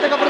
parte